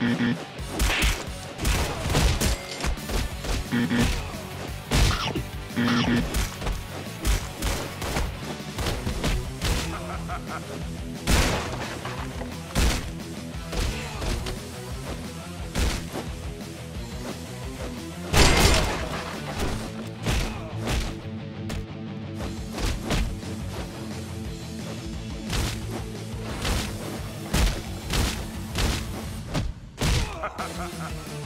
Ha ha ha! Ha!